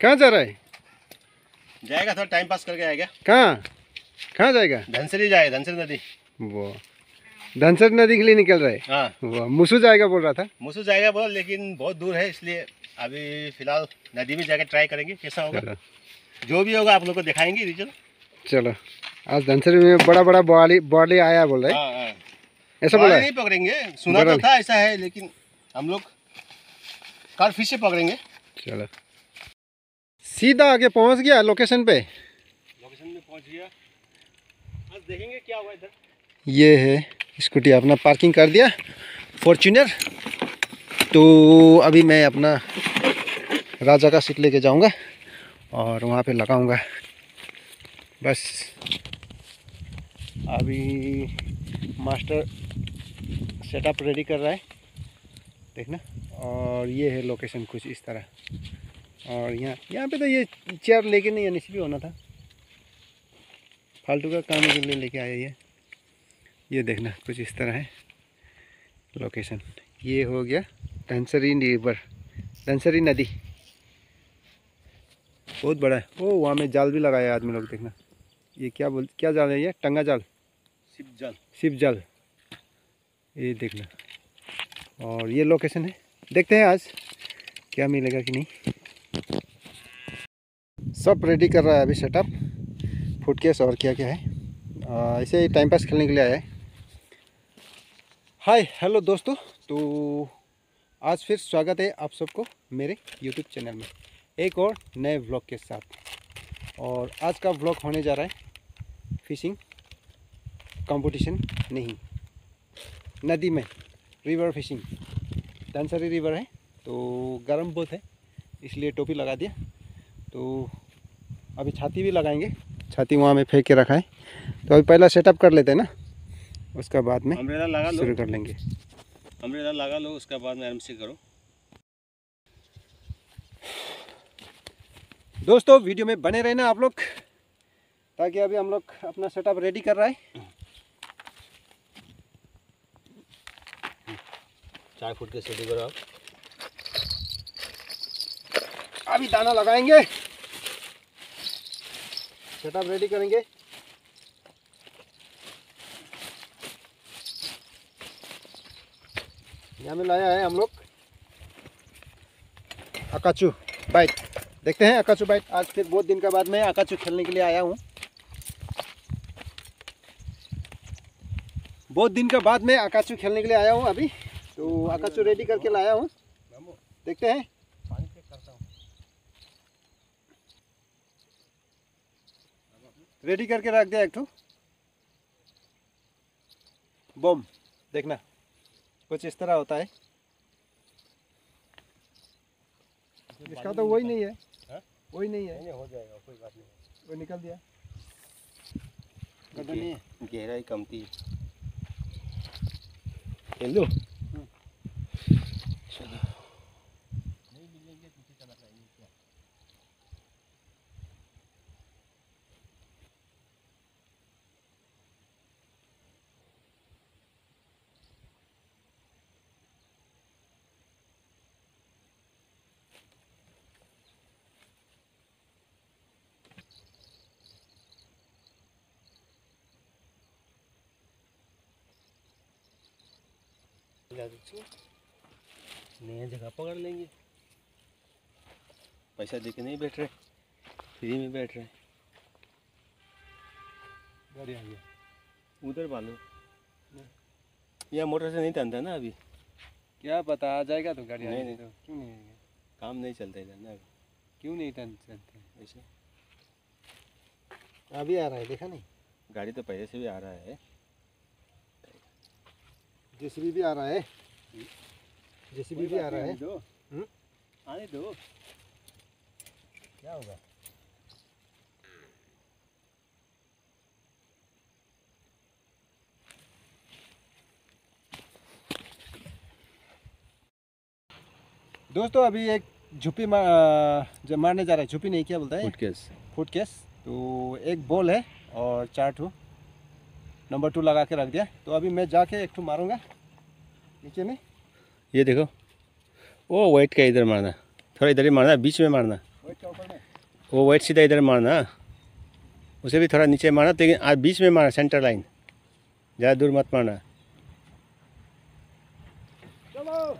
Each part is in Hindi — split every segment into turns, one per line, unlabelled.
कहाँ जा रहा है?
जाएगा थोड़ा टाइम पास करके आएगा।
कहाँ? कहाँ जाएगा?
धनसरी जाएगा धनसरी नदी।
वो धनसर नदी के लिए निकल रहा है?
हाँ।
वो मुसू जाएगा बोल रहा था?
मुसू जाएगा बोल लेकिन बहुत दूर है इसलिए अभी फ़िलहाल नदी में जाकर ट्राई करेंगे कैसा होगा। जो भी होगा आप लोग को दिखाएँगे रिज़ल्ट
चलो। आज धनसर में बड़ा बड़ा बॉडी बॉडी आया बोल रहे हाँ।
हाँ
ऐसा बोला
नहीं पकड़ेंगे। सुना तो था ऐसा है लेकिन हम लोग कल फिर से पकड़ेंगे।
चलो। सीधा आगे पहुँच गया लोकेशन पे?
लोकेशन में पहुँच गया। आज देखेंगे क्या हुआ इधर।
ये है स्कूटी अपना पार्किंग कर दिया फॉर्च्यूनर तो अभी मैं अपना राजा का सीट लेके जाऊँगा और वहाँ पे लगाऊँगा। बस। अभी मास्टर सेटअप रेडी कर रहा है देखना। और ये है लोकेशन कुछ इस तरह। और यहाँ यहाँ पे तो ये चेयर लेके नहीं आने से भी होना था। फालतू का काम के लिए लेके आया ये। ये देखना कुछ इस तरह है। लोकेशन ये हो गया धनसरी रिवर धनसरी नदी। बहुत बड़ा है। ओ वहाँ में जाल भी लगाया आदमी लोग देखना। ये क्या बोल क्या जाल है ये? टंगा जाल।
सिप जाल।
सिप जाल। ये देखना। और ये लोकेशन है। देखते हैं आज क्या मिलेगा कि नहीं। सब रेडी कर रहा है अभी सेटअप फुट केस और क्या क्या है। ऐसे ही टाइम पास खेलने के लिए आया है। हाय हेलो दोस्तों। तो आज फिर स्वागत है आप सबको मेरे यूट्यूब चैनल में। एक और नए व्लॉग के साथ। और आज का व्लॉग होने जा रहा है फिशिंग कंपटीशन नहीं। नदी में रिवर फिशिंग धनसरी रिवर है तो गर्म बहुत है, इसलिए टोपी लगा दिया। तो अभी छाती भी लगाएँगे। छाती वहाँ में फेंक के रखा है तो अभी पहला सेटअप कर लेते हैं ना? उसका बाद में
अम्ब्रेला लगा लो।
शुरू कर लेंगे।
अम्ब्रेला लगा लो उसके बाद में आराम से करो।
दोस्तों वीडियो में बने रहना आप लोग ताकि अभी हम लोग अपना सेटअप रेडी कर रहा है।
चार फुट के सीढ़ी करो आप
अभी दाना लगाएँगे। सेटअप रेडी करेंगे। यहाँ में लाया है हम लोग। अकाचू बाइट देखते हैं अकाचू बाइट आज फिर बहुत दिन के बाद मैं अकाचू खेलने के लिए आया हूँ। बहुत दिन के बाद मैं अकाचू खेलने के लिए आया हूँ अभी। तो अकाचू रेडी करके लाया हूँ। देखते हैं
पानी चेक करता हूँ
रेडी करके रख दिया एक ठू। बम देखना कुछ इस तरह होता है। इसका तो वही नहीं है।
हाँ?
वही नहीं है।
नहीं हो जाएगा कोई बात नहीं।
वो निकल दिया। गड्ढा नहीं है।
गहराई कमती खेल नया जगह पकड़ लेंगे। पैसा दे के नहीं बैठ रहे? फ्री में बैठ रहे
गाड़ी आ गया।
उधर बालो या मोटर से नहीं तनता ना अभी?
क्या पता आ जाएगा तो गाड़ी
नहीं, नहीं।
तो क्यों नहीं आएगा?
काम नहीं चलता इधर ना अभी।
क्यों नहीं टन चलते
ऐसे।
अभी आ रहा है देखा नहीं?
गाड़ी तो पहले से भी आ रहा है।
जेसीबी भी आ रहा है। जेसीबी भी आ रहा है।
दो।
हम्म?
आने दो। क्या होगा?
दोस्तों अभी एक झुप्पी मा, अ, जो मारने जा रहा है। झुप्पी नहीं क्या बोलता है?
फुटकेस।
फुट केस तो एक बॉल है और चार ठो। नंबर टू लगा के रख दिया। तो अभी मैं जाके एक ठो मारूँगा। नीचे में।
ये देखो। ओ वाइट का इधर मारना। थोड़ा इधर ही मारना बीच में मारना। वो वाइट सीधा इधर मारना। उसे भी थोड़ा नीचे मारना लेकिन आज बीच में मारना सेंटर लाइन ज़्यादा दूर मत मारना।
चलो।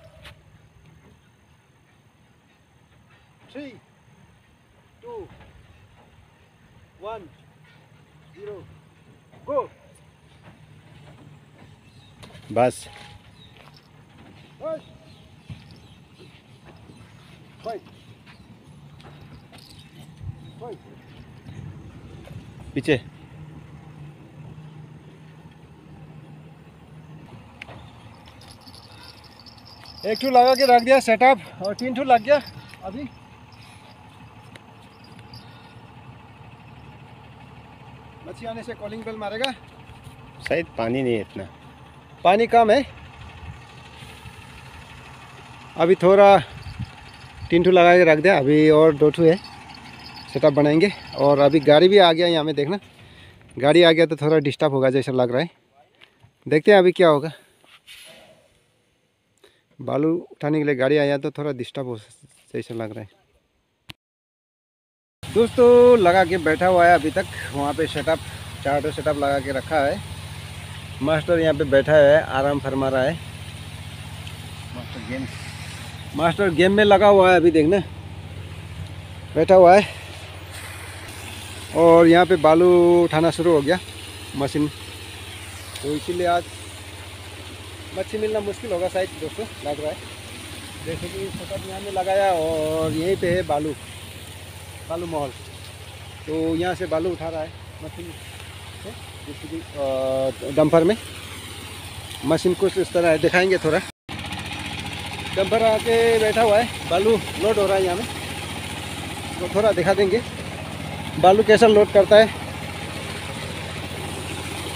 Three two one zero go
बस. पीछे।
एक ठू लगा के रख दिया सेटअप और तीन ठू लग गया अभी। मच्छी आने से कॉलिंग बेल मारेगा।
शायद पानी नहीं है इतना।
पानी कम है। अभी थोड़ा ठू लगा के रख दिया अभी और दो ठू है। सेटअप बनाएँगे और अभी गाड़ी भी आ गया यहाँ में, देखना। गाड़ी आ गया तो थोड़ा डिस्टर्ब होगा जैसा लग रहा है। देखते हैं अभी क्या होगा। बालू उठाने के लिए गाड़ी आया तो थोड़ा डिस्टर्ब हो जैसा लग रहा है। दोस्तों, लगा के बैठा हुआ है अभी तक। वहाँ पे सेटअप चार ठो सेटअप लगा के रखा है। मास्टर यहाँ पे बैठा है आराम फरमा रहा है।
Master game.
मास्टर गेम में लगा हुआ है अभी देखना। बैठा हुआ है। और यहाँ पे बालू उठाना शुरू हो गया मशीन। तो इसीलिए आज मच्छी मिलना मुश्किल होगा शायद दोस्तों लग रहा है। जैसे कि सेटअप यहाँ में लगाया और यहीं पे है बालू बालू महल। तो यहाँ से बालू उठा रहा है मशीन से जैसे डंपर में। मशीन कुछ इस तरह है, दिखाएँगे थोड़ा। डंपर आके बैठा हुआ है, बालू लोड हो रहा है यहाँ में। तो थोड़ा दिखा देंगे। बालू कैसा लोड करता है?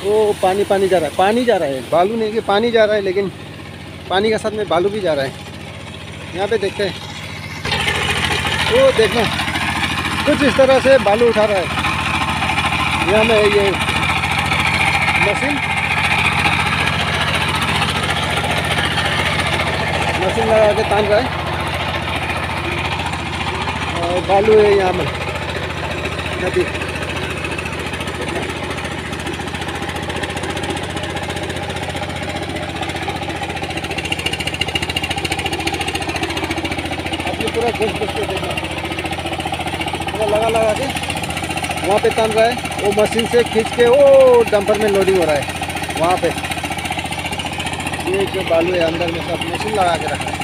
वो पानी पानी जा रहा है, पानी जा रहा है। बालू नहीं कि पानी जा रहा है, लेकिन पानी के साथ में बालू भी जा रहा है। यहाँ पे देखते हैं। वो देखना कुछ इस तरह से बालू उठा रहा है। यहाँ में ये मशीन मशीन लगा के तान रहा है और बालू है यहाँ में नदी। पूरा घुस घुस के देखना पूरा लगा लगा के वहाँ पे तान रहा है वो मशीन से खींच के, वो डंपर में लोडिंग हो रहा है, वहाँ पे। ये जो बालू है, अंदर में सब मशीन लगा के रखा है।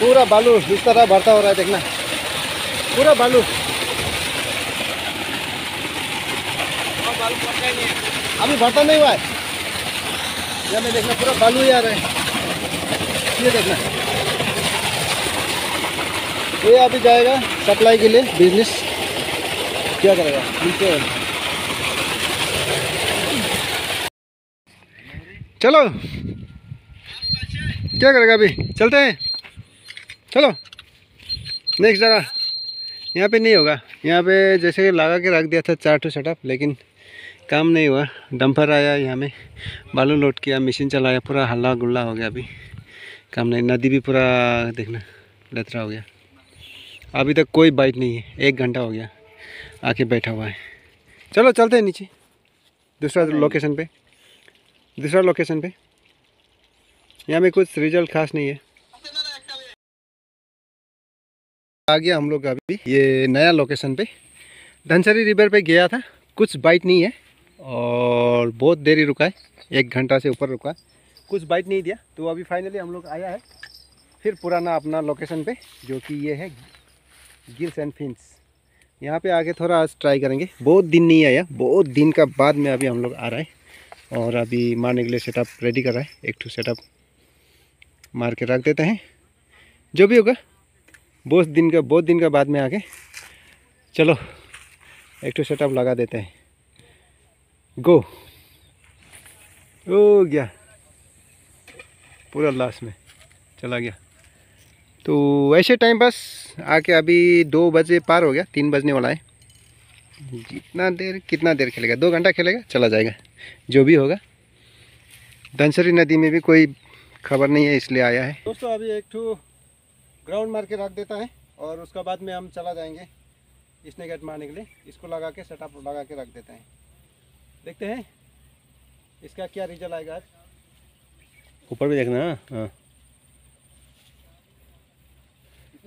पूरा बालू इस तरह भरता हो रहा है, देखना। पूरा बालू। अभी भरता नहीं हुआ है। यहाँ में देखना, पूरा बालू ही आ रहा है। ये देखना। ये अभी जाएगा सप्लाई के लिए बिज़नेस क्या करेगा? चलो। क्या करेगा अभी? चलते हैं। चलो। नेक्स्ट जगह। यहाँ पे नहीं होगा। यहाँ पे जैसे लगा के रख दिया था चार टू सेटअप लेकिन काम नहीं हुआ। डंपर आया यहाँ में। बालू लोड किया मशीन चलाया, पूरा हल्ला गुल्ला हो गया अभी। काम नहीं, नदी भी पूरा देखना लतरा हो गया। अभी तक कोई बाइट नहीं है। एक घंटा हो गया। आके बैठा हुआ है। चलो चलते हैं नीचे। दूसरा लोकेशन पे। दूसरा लोकेशन पे। यहाँ में कुछ रिज़ल्ट खास नहीं है। आ गया हम लोग अभी। ये नया लोकेशन पे। धनसरी रिवर पे गया था। कुछ बाइट नहीं है। और बहुत देरी रुका है। एक घंटा से ऊपर रुका। कुछ बाइट नहीं दिया। तो अभी फाइनली हम लोग आया है। फिर पुराना अपना लोकेशन पे जो कि ये है गिल्स एंड फिंस। यहाँ पे आके थोड़ा आज ट्राई करेंगे। बहुत दिन नहीं आया। बहुत दिन का बाद में अभी हम लोग आ रहा है और अभी मारने के लिए सेटअप रेडी कर रहा है। एक ठू सेटअप मार के रख देते हैं। जो भी होगा, बहुत दिन का बहुत दिन का बाद में आके चलो, एक ठो सेटअप लगा देते हैं। गो हो गया। पूरा लास्ट में। चला गया। तो ऐसे टाइम बस आके अभी दो बजे पार हो गया तीन बजने वाला है। जितना देर कितना देर खेलेगा? दो घंटा खेलेगा? चला जाएगा। जो भी होगा। धनसरी नदी में भी कोई खबर नहीं है इसलिए आया है। दोस्तों अभी एक ठो ग्राउंड मार के रख देता है और उसका बाद में हम चला जाएँगे इसने गेट मारने के लिए। इसको लगा के सेटअप लगा के रख देते हैं। देखते हैं इसका क्या रिज़ल्ट आएगा आज।
ऊपर भी देखना हाँ।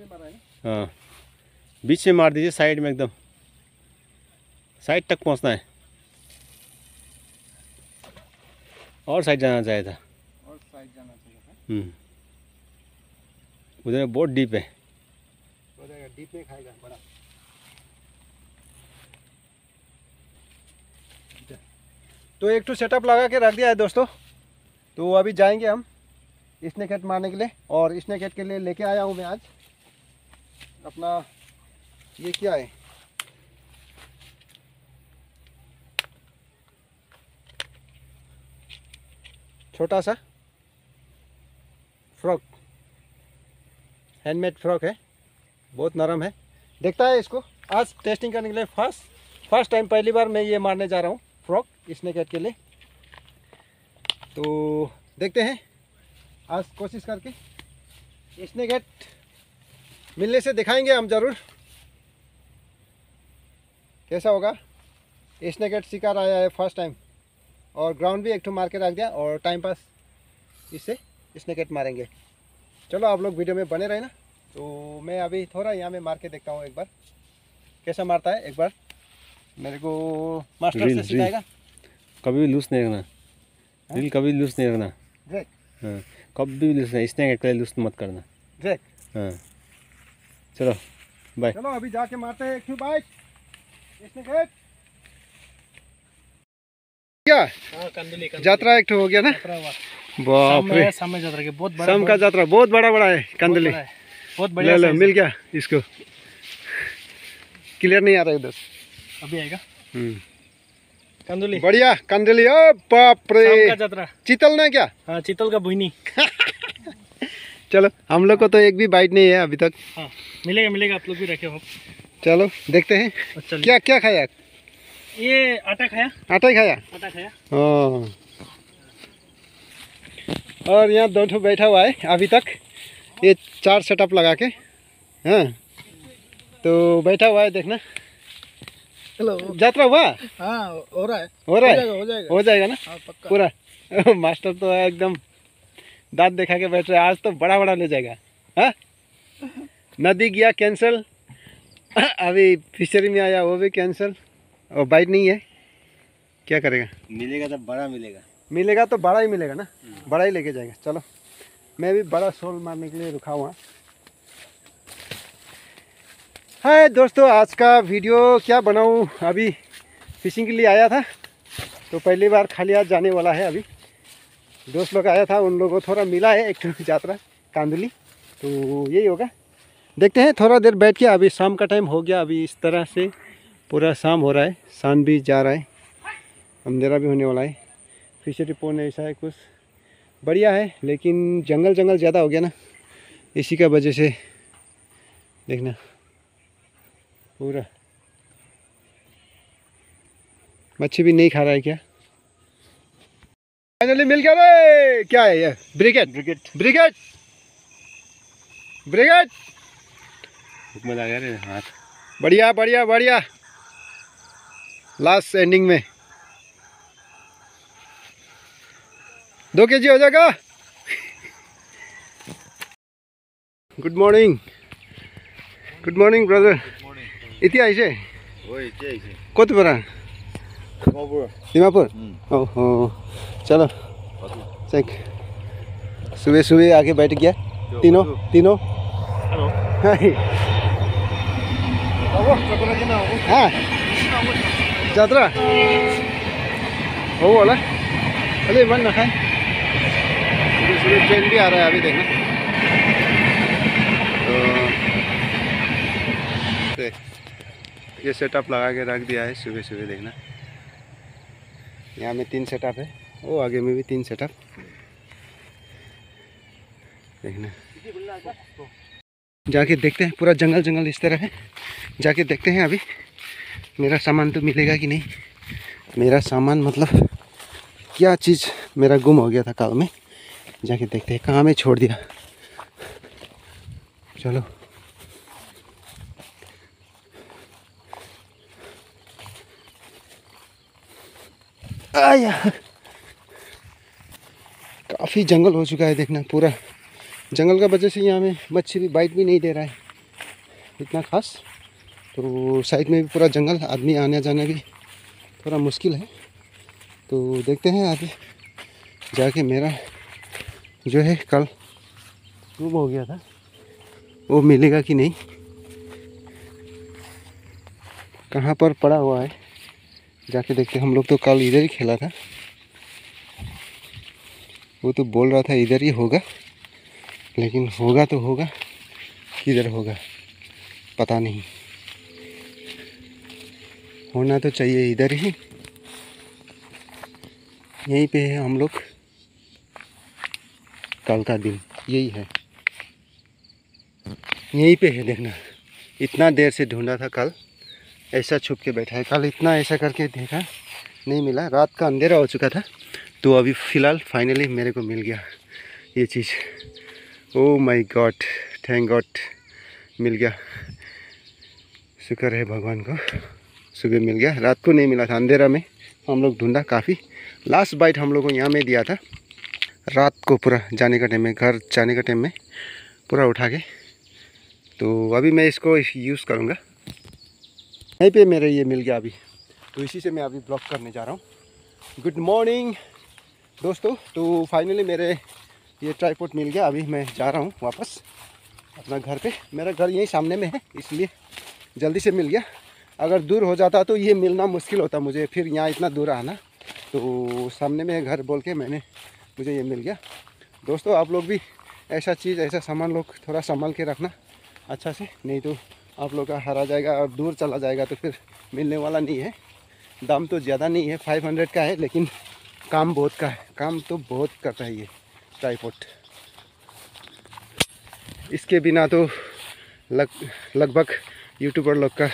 हाँ। बीच में मार दीजिए साइड में एकदम। साइड तक पहुँचना है। और साइड जाना चाहिए था।
और साइड जाना चाहिए था।
हम्म। उधर बहुत डीप है।
डीप में खाएगा बड़ा। तो एक तो सेटअप लगा के रख दिया है दोस्तों। तो अभी जाएँगे हम स्नेक हेड मारने के लिए। और स्नेक हेड के लिए लेके आया हूँ मैं आज। अपना ये क्या है? छोटा सा फ्रॉक। हैंडमेड फ्रॉक है। बहुत नरम है। देखता है इसको। आज टेस्टिंग करने के लिए फ़र्स्ट फ़र्स्ट टाइम पहली बार मैं ये मारने जा रहा हूँ, फ्रॉक स्नेक हेड के लिए। तो देखते हैं। आज कोशिश करके। स्नेक हेड मिलने से दिखाएँगे हम ज़रूर। कैसा होगा? स्नेक हेड शिकार आया है फ़र्स्ट टाइम और ग्राउंड भी एक ठो मार के रख दिया और टाइम पास इससे स्नेक हेड मारेंगे। चलो आप लोग वीडियो में बने रहे ना तो मैं अभी थोड़ा यहाँ में मार के देखता हूँ एक बार। कैसा मारता है? एक बार। मेरे को मास्टर से सिखाएगा।
कभी भी लूज नहीं रखना। रील कभी लूज नहीं रखना।
ड्रैग
हाँ। कभी भी लूज नहीं। इसने एक लूज मत करना। हाँ। चलो बाय
चलो अभी जाके मारते हैं एक बाइक स्नेक हेड क्या?
हाँ
यात्रा एक हो गया ना? बाप रे.
में यात्रा के बहुत बड़ा
शाम का यात्रा बहुत बड़ा बड़ा है
बहुत
कंदली.
बड़ा। बहुत
ले
बढ़िया
लो
size
मिल गया इसको. क्लियर नहीं आ रहा इधर.
अभी आएगा?
हम्म।
कंदुली.
बढ़िया कंदली ओ बाप रे.
शाम का यात्रा.
चीतल ना क्या?
हाँ चीतल का भुइनी.
चलो हम लोग को तो एक भी बाइट नहीं है अभी तक।
हाँ मिलेगा मिलेगा आप लोग भी रखे हो।
चलो देखते हैं।
और
क्या क्या खाया?
ये आटा खाया?
आटा ही खाया?
आटा खाया।
हाँ। और यहाँ दो ठो बैठा हुआ है अभी तक। ये चार सेटअप लगा के हाँ। तो बैठा हुआ है देखना।
हेलो
यात्रा हुआ?
हाँ हो रहा है।
हो रहा है?
हो जाएगा।
हो जाएगा ना?
हाँ पक्का।
पूरा। मास्टर तो है एकदम। दांत दिखा के बैठ रहे आज तो बड़ा बड़ा ले जाएगा। हाँ? नदी गया कैंसिल अभी फिशरी में आया वो भी कैंसिल और बाइट नहीं है। क्या करेगा?
मिलेगा तो बड़ा मिलेगा।
मिलेगा तो बड़ा ही मिलेगा ना? बड़ा ही लेके जाएगा। चलो। मैं भी बड़ा सोल मारने के लिए रुका हुआ। हाय दोस्तों आज का वीडियो क्या बनाऊँ? अभी फिशिंग के लिए आया था। तो पहली बार खाली आज जाने वाला है अभी। दोस्त लोग आया था, उन लोगों को थोड़ा मिला है एक यात्रा, कांदुली। तो यही होगा। देखते हैं, थोड़ा देर बैठ के, अभी शाम का टाइम हो गया, अभी इस तरह से पूरा शाम हो रहा है, शाम भी जा रहा है, अंधेरा भी होने वाला है। फिशरी पोन ऐसा है कुछ। बढ़िया है, लेकिन जंगल जंगल ज़्यादा हो गया ना, इसी का वजह से, देखना, पूरा। मच्छी भी नहीं खा रहा है क्या? फाइनली मिल गया क्या है ये? ब्रिगेड
ब्रिगेड
ब्रिगेड ब्रिगेड
हुक्म लगा रे हाथ।
बढ़िया बढ़िया बढ़िया। लास्ट एंडिंग में। दो के जी हो जाएगा। Good morning good morning brother इति आइसे कति बरा दिमापुर। ओहो। चलो। थैंक सुबह सुबह आके बैठ गया। तीनों तीनों। हाँ। जात्रा। हो वाला अरे मन खाए सुबह सुबह ट्रेन भी आ रहा है अभी देखना। तो ये सेटअप लगा के रख दिया है सुबह सुबह देखना। यहाँ में तीन सेटअप है। वो आगे में भी तीन सेटअप देखना। जाके देखते हैं, पूरा जंगल जंगल इस तरह है। जाके देखते हैं अभी, मेरा सामान तो मिलेगा कि नहीं। मेरा सामान मतलब क्या चीज़ मेरा गुम हो गया था कल में। जाके देखते हैं, कहाँ में छोड़ दिया। चलो। आया। काफ़ी जंगल हो चुका है देखना पूरा। जंगल का वजह से यहाँ में मच्छी भी बाइट भी नहीं दे रहा है। इतना खास तो साइड में भी पूरा जंगल आदमी आने जाना भी थोड़ा मुश्किल है। तो देखते हैं आगे जाके मेरा जो है कल डूब हो गया था। वो मिलेगा कि नहीं? कहाँ पर पड़ा हुआ है? जाके देखते हम लोग तो कल इधर ही खेला था। वो तो बोल रहा था, इधर ही होगा। लेकिन होगा तो होगा, किधर होगा, पता नहीं। होना तो चाहिए इधर ही। यहीं पे है हम लोग। कल का दिन, यही है। यहीं पे है देखना। इतना देर से ढूंढा था कल। ऐसा छुप के बैठा है। कल इतना ऐसा करके देखा, नहीं मिला। रात का अंधेरा हो चुका था। तो अभी फ़िलहाल फाइनली मेरे को मिल गया ये चीज़। Oh my God thank God मिल गया। शुक्र है भगवान को सुबह मिल गया। रात को नहीं मिला था, अंधेरा में हम लोग ढूंढा काफ़ी। लास्ट बाइट हम लोग को यहाँ में दिया था। रात को पूरा जाने का टाइम में, घर जाने का टाइम में पूरा उठा के। तो अभी मैं इसको यूज़ करूँगा। यहीं पे मेरे ये मिल गया अभी। तो इसी से मैं अभी ब्लॉक करने जा रहा हूँ। गुड मॉर्निंग दोस्तों तो फाइनली मेरे ये ट्राईपोर्ट मिल गया। अभी मैं जा रहा हूँ वापस अपना घर पे। मेरा घर यहीं सामने में है, इसलिए जल्दी से मिल गया। अगर दूर हो जाता तो ये मिलना मुश्किल होता मुझे। फिर यहाँ इतना दूर आना तो सामने में घर बोल के मैंने, मुझे ये मिल गया। दोस्तों, आप लोग भी ऐसा चीज़, ऐसा सामान लोग थोड़ा संभाल के रखना अच्छा से। नहीं तो आप लोग का हरा जाएगा और दूर चला जाएगा तो फिर मिलने वाला नहीं है। दाम तो ज़्यादा नहीं है फाइव हंड्रेड का है, लेकिन काम बहुत का है। काम तो बहुत करता है ये ट्राईपोर्ट इसके बिना तो लग, लगभग यूट्यूबर लोग का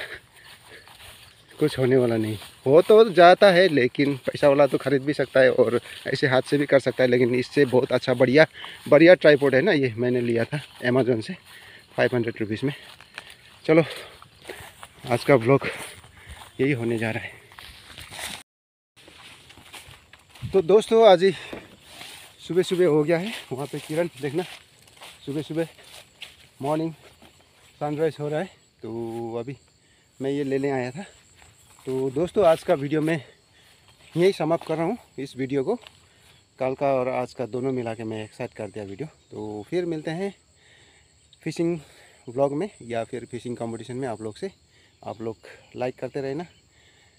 कुछ होने वाला नहीं। हो तो जाता है, लेकिन पैसा वाला तो ख़रीद भी सकता है और ऐसे हाथ से भी कर सकता है, लेकिन इससे बहुत अच्छा बढ़िया बढ़िया ट्राईपोर्ट है ना ये, मैंने लिया था अमेज़ोन से फाइव हंड्रेड रुपीज़ में। चलो, आज का ब्लॉग यही होने जा रहा है। तो दोस्तों, आज ही सुबह सुबह हो गया है। वहाँ पे किरण, देखना। सुबह सुबह मॉर्निंग सनराइज हो रहा है। तो अभी मैं ये लेने आया था। तो दोस्तों, आज का वीडियो मैं यही समाप्त कर रहा हूँ इस वीडियो को। कल का और आज का दोनों मिला के मैं एक साथ कर दिया वीडियो तो फिर मिलते हैं फिशिंग व्लॉग में या फिर फिशिंग कंपटीशन में आप लोग से। आप लोग लाइक करते रहना।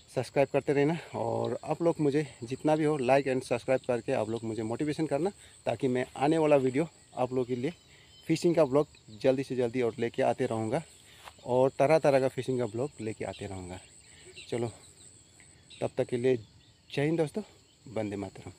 सब्सक्राइब करते रहना और आप लोग मुझे जितना भी हो लाइक एंड सब्सक्राइब करके आप लोग मुझे मोटिवेशन करना ताकि मैं आने वाला वीडियो आप लोग के लिए फ़िशिंग का ब्लॉग जल्दी से जल्दी और लेके आते रहूँगा और तरह तरह का फ़िशिंग का ब्लॉग लेके आते रहूँगा। चलो, तब तक के लिए जय हिंद दोस्तों बंदे मातरम।